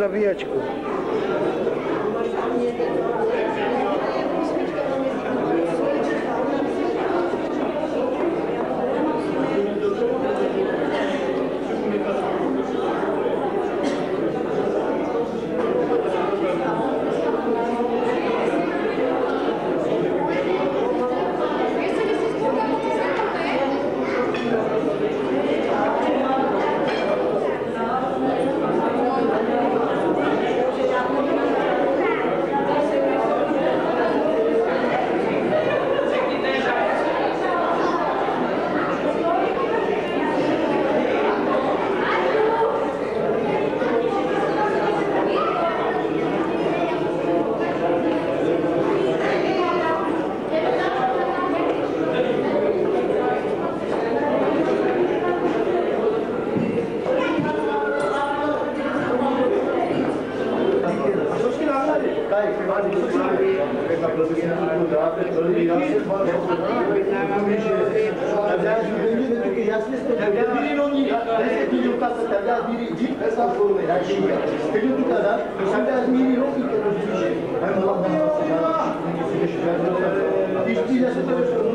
Aviético. Dai, faci susține. Dacă se întâmplă, pentru ea se va Abia gândit pentru că ea este abia din unii. Este din o casă, abia dirigit pe sau formă. Pentru că da, sunt admirit ochii că nu știu. Mai mult la mână. Deci, bine, să te răspund.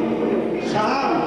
sám